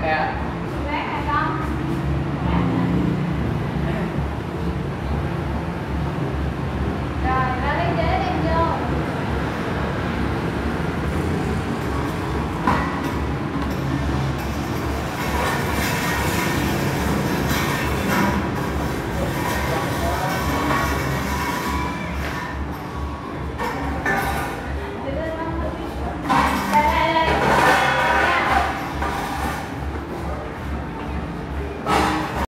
that